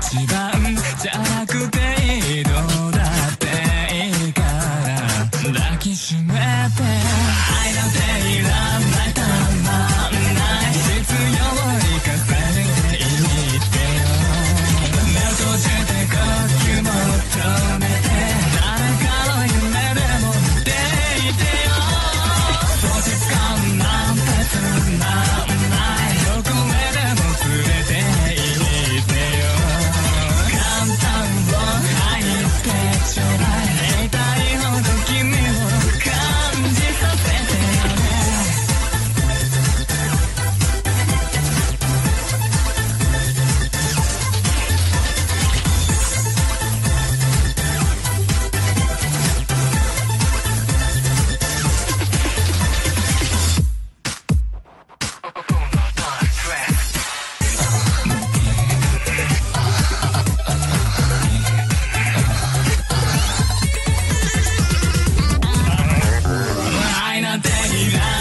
一番じゃなくていいだっていいから抱きしめて愛なんていらない Yeah.